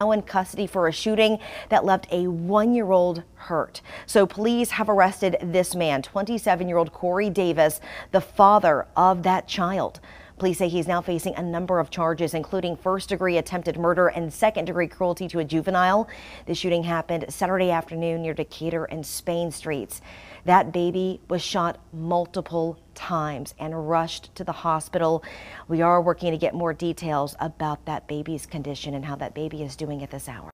now in custody for a shooting that left a one-year-old hurt. So police have arrested this man, 27-year-old Corey Davis, the father of that child. Police say he's now facing a number of charges, including first degree attempted murder and second degree cruelty to a juvenile. The shooting happened Saturday afternoon near Decatur and Spain streets. That baby was shot multiple times and rushed to the hospital. We are working to get more details about that baby's condition and how that baby is doing at this hour.